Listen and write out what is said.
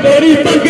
baterista